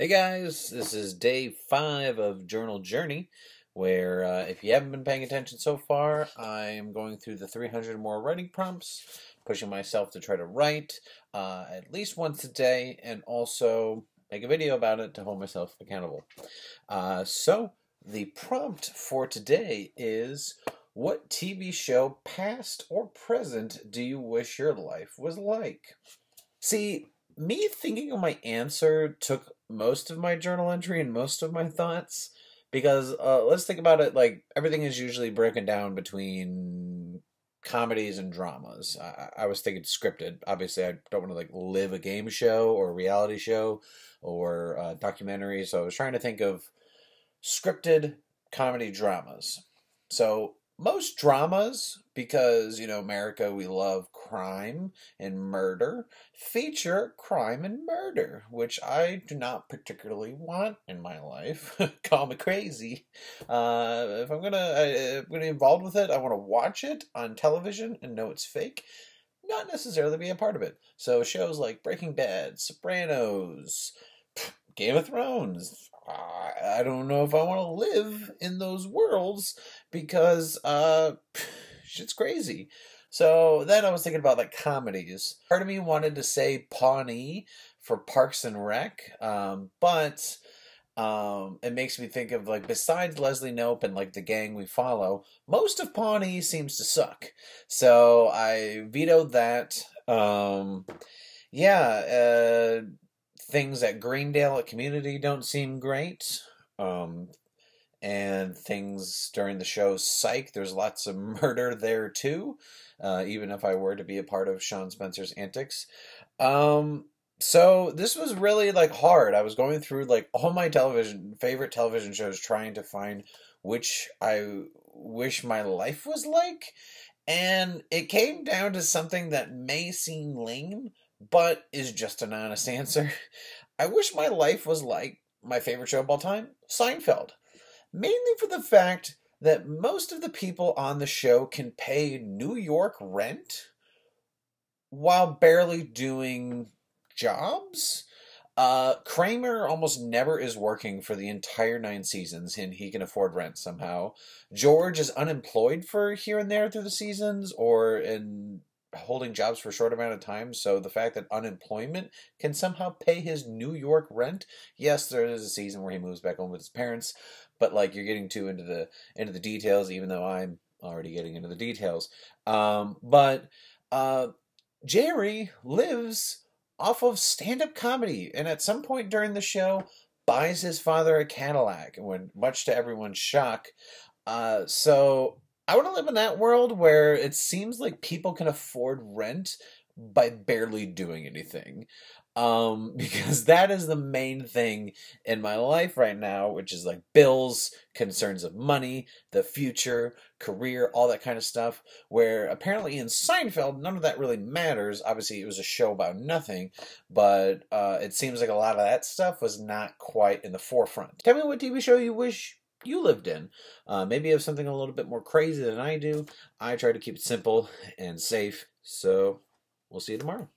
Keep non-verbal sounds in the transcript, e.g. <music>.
Hey guys, this is day five of Journal Journey, where uh, if you haven't been paying attention so far, I'm going through the 300 more writing prompts, pushing myself to try to write uh, at least once a day, and also make a video about it to hold myself accountable. Uh, so, the prompt for today is What TV show, past or present, do you wish your life was like? See, me thinking of my answer took most of my journal entry and most of my thoughts because uh, let's think about it like everything is usually broken down between comedies and dramas. I, I was thinking scripted. Obviously i don't want to like live a game show or reality show or a documentary so i was trying to think of scripted comedy dramas. So most dramas, because, you know, America, we love crime and murder, feature crime and murder, which I do not particularly want in my life. <laughs> Call me crazy. Uh, if I'm I'm gonna be involved with it, I want to watch it on television and know it's fake, not necessarily be a part of it. So shows like Breaking Bad, Sopranos, <sniffs> Game of Thrones. I don't know if I want to live in those worlds because uh, <sighs> shit's crazy. So then I was thinking about like comedies. Part of me wanted to say Pawnee for Parks and Rec, um, but um, it makes me think of like besides Leslie Knope and like the gang we follow, most of Pawnee seems to suck. So I vetoed that. Um, yeah, uh, things at Greendale at Community don't seem great. Um, and things during the show Psych, there's lots of <laughs> murder there too, uh, even if I were to be a part of Shawn Spencer's antics. Um, so this was really like hard. I was going through like all my television favorite television shows trying to find which I wish my life was like. And it came down to something that may seem lame, but is just an honest answer. I wish my life was like my favorite show of all time, Seinfeld. Mainly for the fact that most of the people on the show can pay New York rent while barely doing jobs. Uh, Kramer almost never is working for the entire nine seasons, and he can afford rent somehow. George is unemployed for here and there through the seasons, or in holding jobs for a short amount of time. So the fact that unemployment can somehow pay his New York rent, yes, there is a season where he moves back home with his parents, but like you're getting too into the into the details, even though I'm already getting into the details. Um, but uh, Jerry lives off of stand-up comedy, and at some point during the show, buys his father a Cadillac, when much to everyone's shock. Uh, so I want to live in that world where it seems like people can afford rent by barely doing anything. Um, <laughs> because that is the main thing in my life right now, which is like bills, concerns of money, the future, career, all that kind of stuff. Where apparently in Seinfeld, none of that really matters. Obviously, it was a show about nothing, but uh, it seems like a lot of that stuff was not quite in the forefront. Tell me what TV show you wish you lived in. Uh, maybe you have something a little bit more crazy than I do. I try to keep it simple and safe. So we'll see you tomorrow.